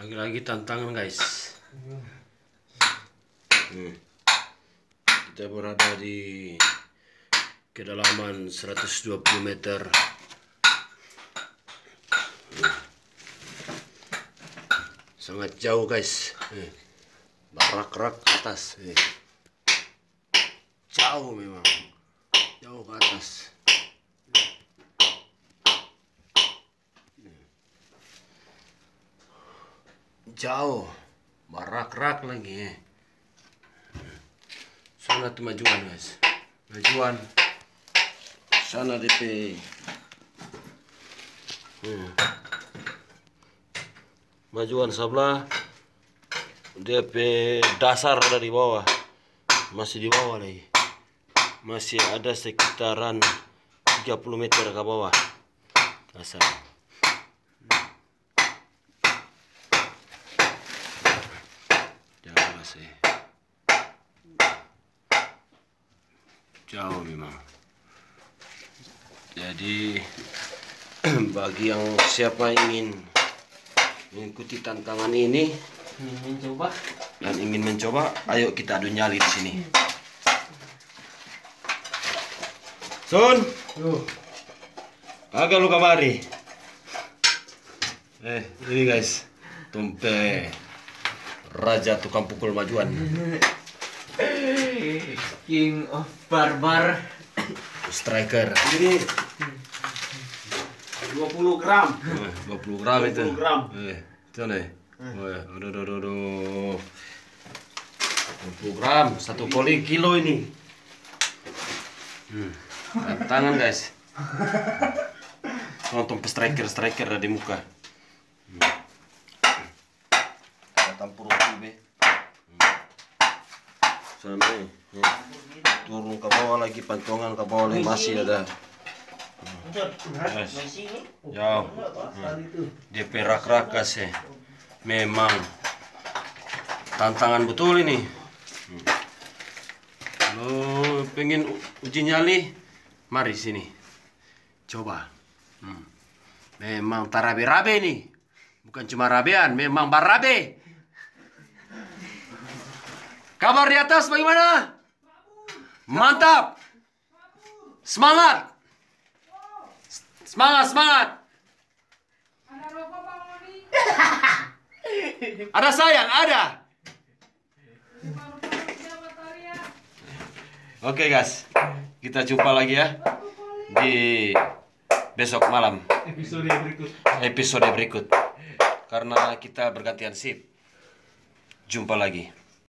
Lagi-lagi tantangan guys. Hmm. Kita berada di kedalaman 120 meter. Hmm. Sangat jauh guys. Hmm. Barak-rak atas. Hmm. Jauh memang. Jauh ke atas. Jauh. Barak-rak lagi. Sana tuh majuan guys. Majuan. Sana DP hmm. majuan sebelah. DP dasar ada di bawah. Masih di bawah lagi. Masih ada sekitaran 30 meter ke bawah. Dasar jauh sih. Jauh memang. Jadi bagi yang siapa ingin mengikuti tantangan ini ingin coba dan ingin mencoba ayo kita adu nyali di sini. Sun! Agak lu kamari eh ini guys tumpe raja tukang pukul majuan. King of Barbar. Striker. Ini 20 gram. Eh, 20 gram itu. 20 gram. eh itu nih. Oh, ya. aduh aduh aduh, aduh 20 gram satu koli kilo ini. Hmm. tangan guys. Nonton striker striker ada di muka. Hmm. ada tampur be hmm. sampai ya. turun ke bawah lagi pancongan ke bawah lagi masih ada Yes. Jauh. Dia perak rakas ya. Memang tantangan betul ini. Hmm. Kalau pengen uji nyali, mari sini. Coba. Hmm. Memang tarabe-rabe nih. Bukan cuma rabean, memang barabe. Kabar di atas bagaimana? Mantap. Semangat. Semangat, semangat. Ada sayang, ada. Oke guys, kita jumpa lagi ya di besok malam episode berikut episode berikut karena kita bergantian sip. Jumpa lagi.